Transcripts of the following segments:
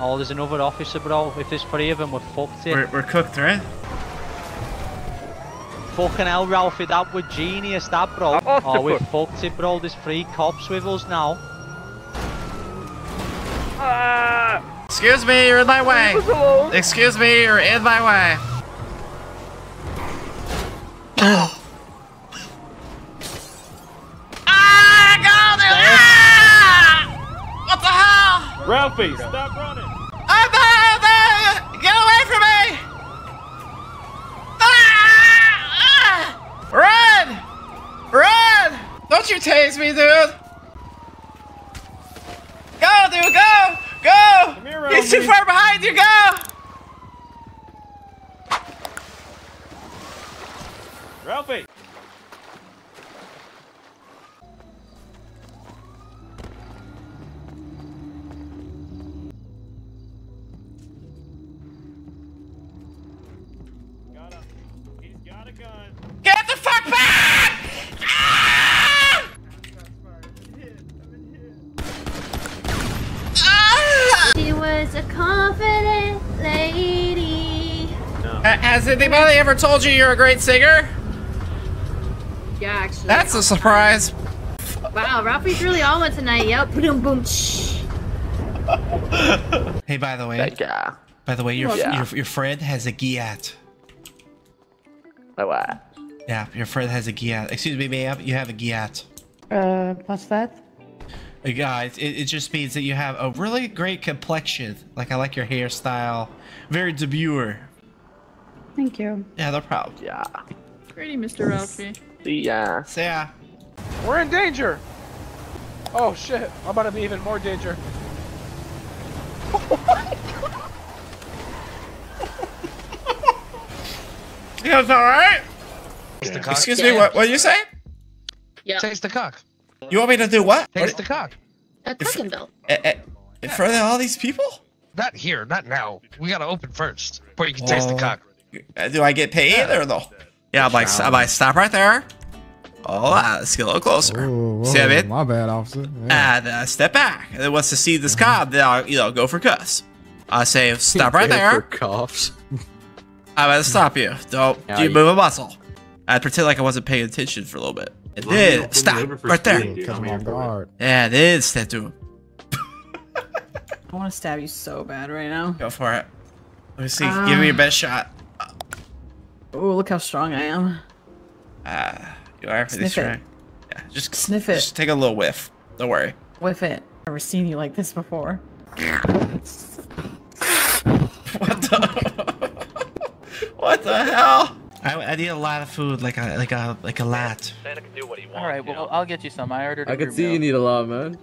Oh, there's another officer, bro. If there's three of them, we're fucked here. We're, we're cooked, right? Fucking hell, Ralphie, that was genius, that, bro. Oh, we're fucked it, bro. There's three cops with us now. Excuse me, you're in my way. Excuse me, you're in my way. Ralphie, stop running. I'm! Get away from me! Ah! Ah! Run! Run! Don't you tase me, dude! Go, dude, go! Go! Here, He's too far behind you, go! Ralphie. Get the fuck back! Ah! Ah! She was a confident lady. Ha- Has anybody ever told you you're a great singer? Yeah, actually. That's a surprise. wow, Ralphie's really on one tonight. Yep. Boom, boom. Shh. Hey, by the way, Yeah. by the way, your Yeah. your, your friend has a Giat. Like what? Yeah, your friend has a Giat. Excuse me, ma'am, you have a Giat. Uh, what's that? Uh, Guys, it, it just means that you have a really great complexion. Like I like your hairstyle, very demure. Thank you. Yeah, no problem. Yeah. Pretty, Mr. Ralphie. Yeah. So yeah, We're in danger! Oh shit, I'm about to be even more danger. you guys all right? the cock. Excuse me, what what you say? Yep. Taste the cock. You want me to do what? Taste the cock. At Cookinville. Eh, eh, in front of all these people? Not here, not now. We gotta open first before you can taste the Oh. cock. Do I get paid or no? Yeah, I'm like, I'm like, stop right there. Oh, uh, let's get a little closer. Ooh, See what I mean? My bad, officer. Yeah. And uh, step back. And then once I see this cop, then I'll, you know, go for cuss. I say, stop right there. For coughs. I'm gonna stop you. Don't Yeah, you you- move a muscle. I pretend like I wasn't paying attention for a little bit. And then stop right there. Catch him off guard. Yeah, then step to him. I want to stab you so bad right now. Go for it. Let me see. Give me your best shot. Oh, look how strong I am. Ah, you are pretty Sniff it. strong. Yeah, just Sniff it. Just take a little whiff. Don't worry. Whiff it. I've Never seen you like this before. What the? What the hell? I, I need a lot of food, like a like a like a lot. All right, well, I'll get you some. I ordered. I I can see you need a lot, man.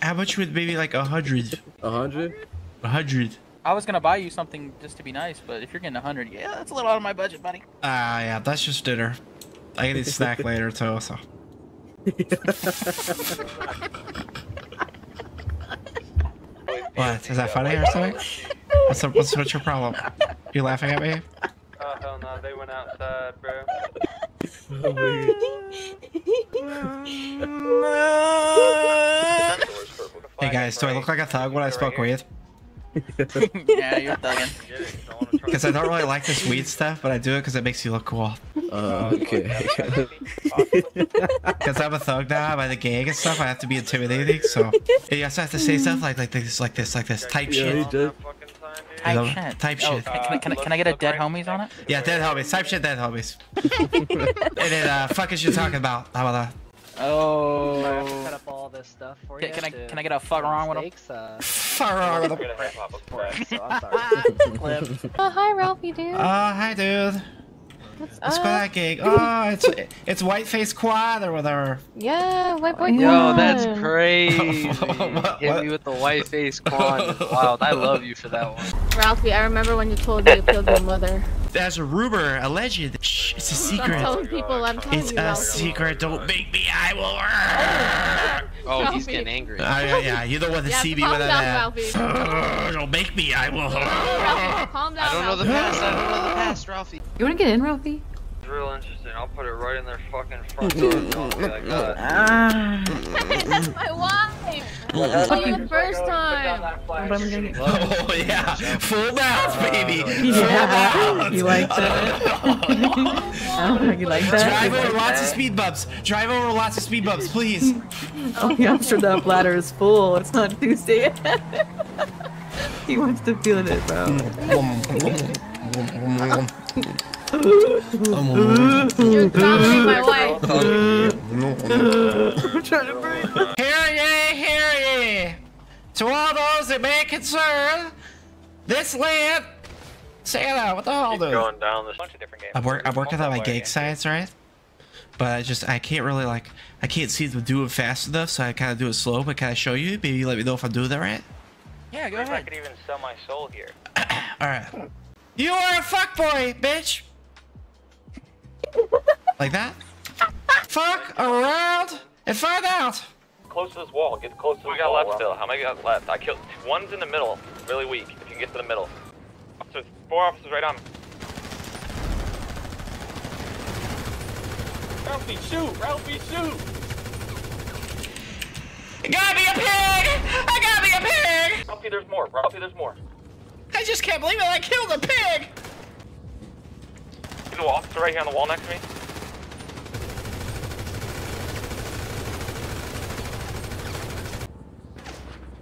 How much would maybe like a hundred? A hundred? A hundred? I was gonna buy you something just to be nice, but if you're getting a hundred, yeah, that's a little out of my budget, buddy. Ah, yeah, that's just dinner. I can eat snack later too. So. what is that funny or something? What's the, what's what's your problem? You laughing at me? Hell no, they went outside, bro. Hey guys, do I look like a thug when I smoke weed? yeah, you're thugging. Because I don't really like this weed stuff, but I do it because it makes you look cool. Uh, okay. Because I'm a thug now, I'm in the gang and stuff. I have to be intimidating, so you also have to say stuff like like this, like this, like this type yeah, shit. He did. Type shit. type Oh, shit. Can, can, I- can, I- can I get a dead homies on it? Yeah, dead homies. Type shit, dead homies. and then, uh, fuck is you talking about? How about that? Oh. Set up all this stuff for Can, you. can I can I get a fuck wrong with him? mistakes, uh, Far wrong with them. so I'm sorry. Oh, hi, Ralphie, dude. Oh, hi, dude. What's Let's go up? that gig. Oh, it's it's Whiteface Quad or whatever. Yeah, white boy. Yo, that's crazy. What- Hit what? me with the white face quad. Wild. I love you for that one. Ralphie, I remember when you told me you killed your mother. There's a rumor, a legend. Shh, it's a Stop secret. telling people I'm telling It's you, a Ralphie. secret. Don't make me. I will. Oh, he's getting angry. Uh, yeah, yeah, you don't want to Yeah, see me calm with down, that. Ralphie. Don't make me. I will. Ralphie, calm down, I don't know the past. I don't know the past, Ralphie. You want to get in, Ralphie? It's real interesting. I'll put it right in their fucking front door. It's gonna be like that. Ah. That's my wall. the first time. But I'm gonna get- Oh yeah, full mount, baby. Yeah. Full mount. You like that? oh, you like that? Drive over lots of speed bumps. Drive over lots of speed bumps, please. Oh, yeah, I'm sure that bladder is full. It's not Tuesday he wants to feel it, bro. Mm. Mm. Mm. You're dominating my wife. I'm trying to breathe. Hear ye, hear ye. To all those that may concern, this land. Santa, what the hell, dude? Going down this bunch of different games. I've, work, I'm working on my gig sides, right? But I just, I can't really, like, I can't see them do it fast enough, so I kind of do it slow, but can I show you? Maybe let me know if I'm doing that right? Yeah, go I ahead. could even sell my soul here. Alright. You are a fuckboy, bitch! Like that? Fuck around and find out! Close to this wall. Get close to this wall. We got left still. How many got left? I killed. One's in the middle. Really weak. If you can get to the middle. Officers, four officers right on. Ralphie, shoot! Ralphie, shoot! I Got me a pig! I got me a pig! Ralphie, there's more. Ralphie, there's more. I just can't believe it, I killed a pig! There's an officer right here on the wall next to me.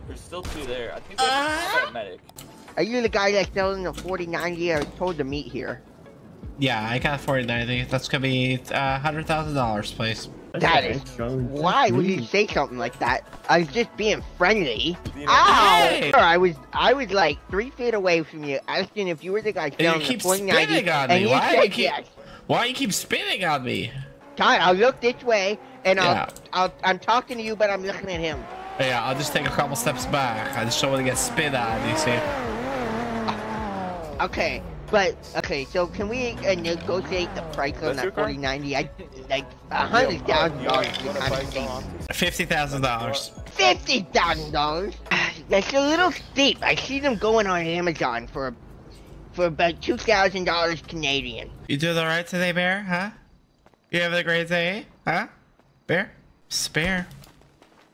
There's still two there. I think Uh, a medic. Are you the guy that's selling the 4090 I was told to meet here? Yeah, I got 4090. That's gonna be uh, $100,000, please. That is. Why would you say something like that? I was just being friendly. Being Ow! Hey! I was I was like three feet away from you, asking if you were the guy you selling the keep 4090, spitting on and me. you Why do said you keep- yes. Why you keep spitting on me? Todd, I'll look this way, and Yeah. I'll, I'll I'm talking to you, but I'm looking at him. Yeah, I'll just take a couple steps back. I just don't want to get spit on, you see? Okay, but okay, so can we uh, negotiate the price on That's your that 4090? I like a hundred thousand dollars to kind of steep. $50,000. Fifty thousand dollars. That's a little steep. I see them going on Amazon for for about two thousand dollars Canadian. You doing alright today, Bear? Huh? You have a great day? Huh? Bear? Spare.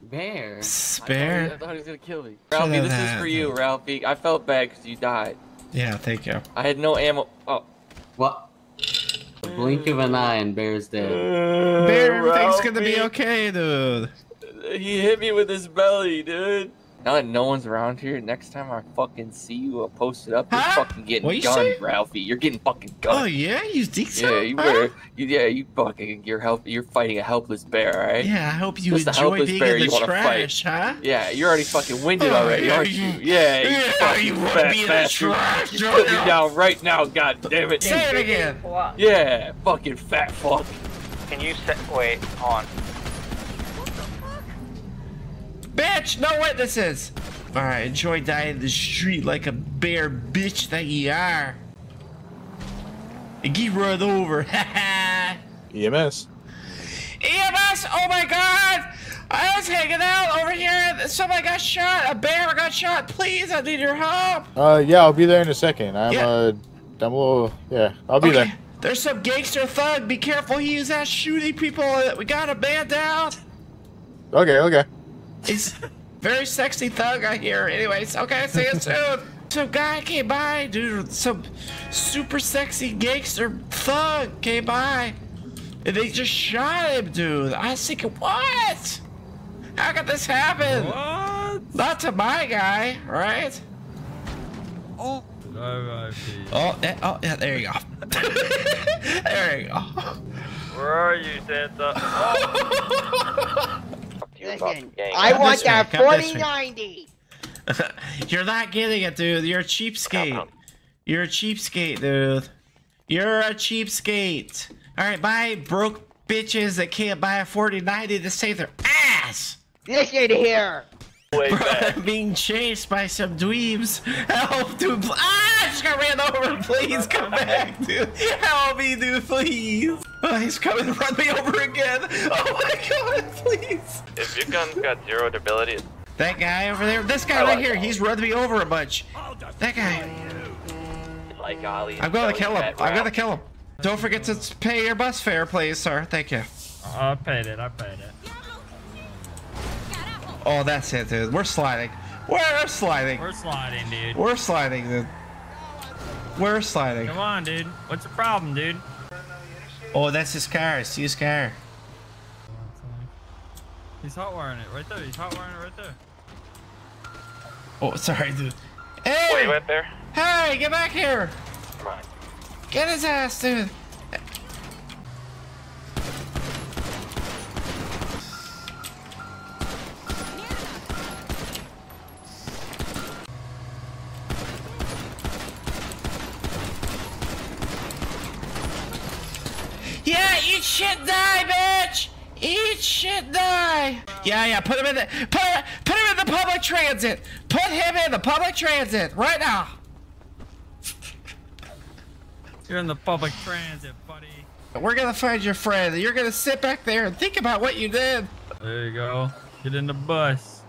Bear. I thought, Spare. he, I thought he was gonna kill me. Ralphie, this is for you, Ralphie. I felt bad because you died. Yeah, thank you. I had no ammo. Oh. What? The blink of an eye and Bear's dead. Bear, everything's gonna be okay, dude. He hit me with his belly, dude. Now that no one's around here, next time I fucking see you, I'll post it up. You're Huh? fucking getting you gunned, say? Ralphie. You're getting fucking gunned. Oh, yeah? You think so? yeah, you Huh? You, yeah, you fucking. You're help. You're fighting a helpless bear, alright? Yeah, I hope you Just enjoy being bear in you the wanna trash, huh? Yeah, you're already fucking winded Oh, already, yeah, aren't you- you? Yeah, you Yeah, fucking you wanna fat be in the bastard. trash, You Put me you? down right now, god damn it. Say it again. Yeah, fucking fat fuck. Can you set? Wait, hold on. Bitch, no witnesses. Alright, enjoy dying in the street like a bear bitch that you are. And get run over. EMS. EMS, oh my god! I was hanging out over here. Somebody got shot. A bear got shot. Please, I need your help. Uh, yeah, I'll be there in a second. I'm Yeah. uh, I'm a little, yeah, I'll be Okay, there. There's some gangster thug. Be careful. He is out shooting people. We got a man down. Okay, okay. He's very sexy thug, I hear. Anyways, okay, see you soon. Some guy came by, dude. Some super sexy gangster thug came by. And they just shot him, dude. I was thinking, what? How could this happen? What? Not to my guy, right? Oh. Oh, eh, oh, yeah, there you go. there you go. Where are you, Santa? Listen, gang. I Come want that come this way. 4090. You're not getting it, dude. You're a cheapskate. You're a cheapskate, dude. You're a cheapskate. All right, buy broke bitches that can't buy a 4090 to save their ass. This Listen here. Way Bro, back. I'm being chased by some dweebs. Help, dude. Ah, I just got ran over. Please come back, dude. Help me, dude, please. Oh, he's coming to run me over again. Oh my god, please. If your gun's got zero durability, That guy over there. This guy right here. He's run me over a bunch. That guy. like Ali. I'm gonna kill him. I'm gonna kill him. Don't forget to pay your bus fare, please, sir. Thank you. I paid it. I paid it. Oh, that's it, dude. We're sliding. We're sliding. We're sliding, dude. We're sliding, dude. We're sliding. Come on, dude. What's the problem, dude? Oh, that's his car. It's his car. He's hot wiring it right there. He's hot wiring it right there. Oh, sorry, dude. Hey! Where you there? Hey, get back here! Get his ass, dude. Yeah, eat shit, die, bitch! Eat shit, die! Yeah, yeah, put him in the put put him in the public transit. Put him in the public transit right now. You're in the public transit, buddy. We're gonna find your friend. You're gonna sit back there and think about what you did. There you go. Get in the bus.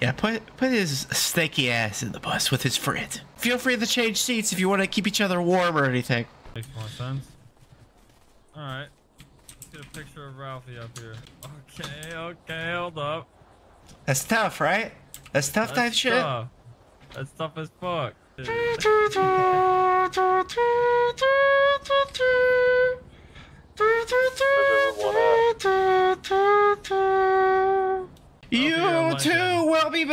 Yeah, put put his snaky ass in the bus with his friend. Feel free to change seats if you want to keep each other warm or anything. Makes more sense. Alright. Let's get a picture of Ralphie up here. Okay, okay, hold up. That's tough, right? That's tough type That's shit. tough. That's tough as fuck. You too will be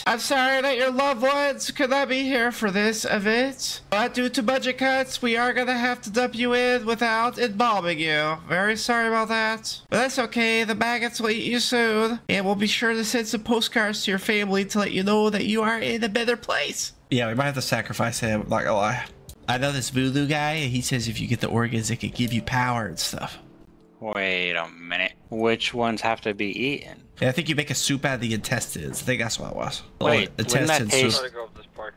missed. I'm sorry that your loved ones could not be here for this event, but due to budget cuts, we are gonna have to dump you in without embalming you. Very sorry about that. But that's okay, the maggots will eat you soon, and we'll be sure to send some postcards to your family to let you know that you are in a better place. Yeah, we might have to sacrifice him, not gonna lie. I know this voodoo guy, and he says if you get the organs, it could give you power and stuff. Wait a minute. Which ones have to be eaten? Yeah, I think you make a soup out of the intestines. I think that's what it was. Wait, Oh, wouldn't that taste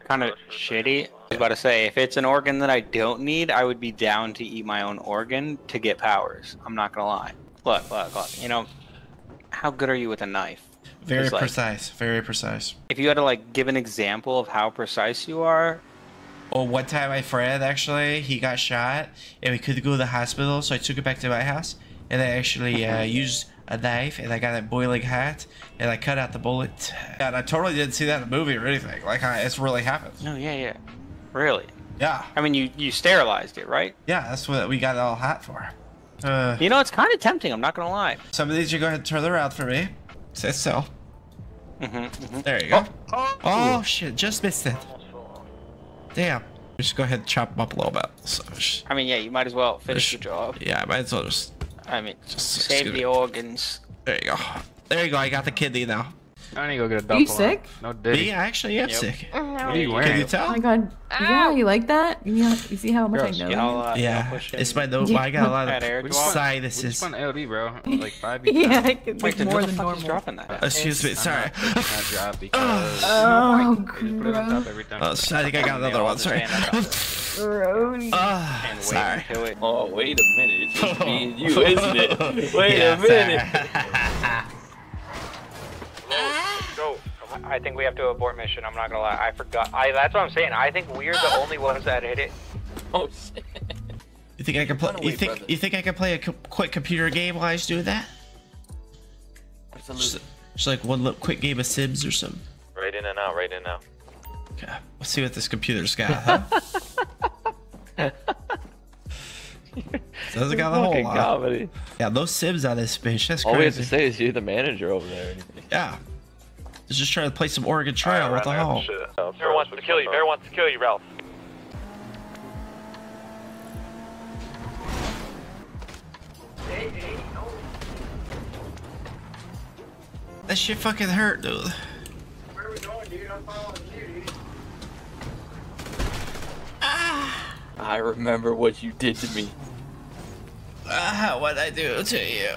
kind of shitty? I was about to say, if it's an organ that I don't need, I would be down to eat my own organ to get powers. I'm not gonna lie. Look, look, look. You know, how good are you with a knife? Very like, precise. Very precise. If you had to like give an example of how precise you are, Oh, one time my friend actually he got shot and we couldn't go to the hospital, so I took it back to my house and I actually uh, used a knife and I got a boiling hot and I cut out the bullet. And I totally didn't see that in the movie or anything. Like I, it's really happened. no, yeah, yeah, really. Yeah. I mean, you you sterilized it, right? Yeah, that's what we got it all hot for. Uh, You know, it's kind of tempting. I'm not gonna lie. somebody needs to go ahead and turn around for me. Say so. Mm-hmm, There you go. Oh, shit, just missed it. Damn. Just go ahead and chop them up a little bit. So, I mean, yeah, you might as well finish your job. yeah, I might as well just. I mean, Just save the me. organs. There you go. There you go. I got the kidney now. I need to go get a Are double. you sick? No diddy. Me, I actually am Yep. sick. What are you wearing? Can wearing? you Oh tell? my god. Yeah, you like that? You, you see how much Gross. I know? You know, uh, Yeah, it's my nose. Yeah. I got a lot of to it. We sinuses. just won LD, bro. Like five yeah, I can Wait, like then more than fuck is normal. dropping that? Excuse me, sorry. Not drop because Oh, we just put it on top gross. Oh, I think I got another one. Sorry. ran up Ah, And wait sorry. until it. Oh, wait a minute. It's just me and you, isn't it? Wait Yeah, a minute. sorry. Go. I think we have to abort mission. I'm not gonna lie. I forgot. I that's what I'm saying. I think we're the only ones that hit it. Oh, shit. You think I can play? Run You think brother. you think I can play a co- quick computer game while I was doing that? Just, Absolutely. just like one little quick game of Sims or something. Right in and out, right in and out. Okay, let's see what this computer's got. Huh? Doesn't got a whole Fucking lot. comedy. Yeah, no Sims on this bitch. That's All we have to crazy. say is you're the manager over there. Yeah. Let's just try to play some Oregon Trail. what the hell? Bear wants to kill you. Bear wants to kill you, Ralph. That shit fucking hurt, dude. I remember what you did to me. Ah, what'd I do to you?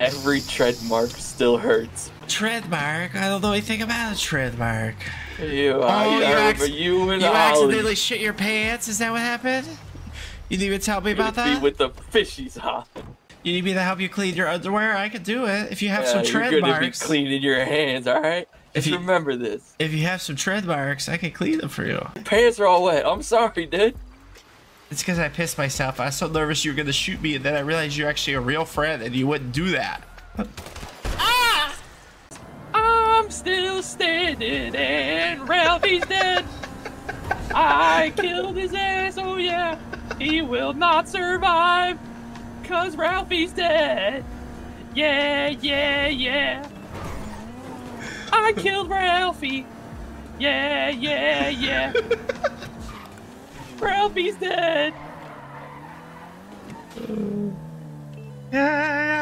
Every tread mark still hurts. Tread mark? I don't know anything about a tread mark. You, Oh, I, you I acc- you You accidentally shit your pants? Is that what happened? You need me to tell me about that? with the fishies on. You need me to help you clean your underwear? I can do it. If you have Yeah, some tread you're gonna marks. be cleaning your hands, alright? If you- remember this. If you have some tread marks, I can clean them for you. Pants are all wet. I'm sorry, dude. It's because I pissed myself. I was so nervous you were gonna shoot me, and then I realized you're actually a real friend, and you wouldn't do that. ah! I'm still standing and Ralphie's dead. I killed his ass, oh yeah. He will not survive. Cause Ralphie's dead. Yeah, yeah, yeah. I killed Ralphie. Yeah, yeah, yeah. Ralphie's dead. Yeah,